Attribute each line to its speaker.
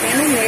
Speaker 1: family.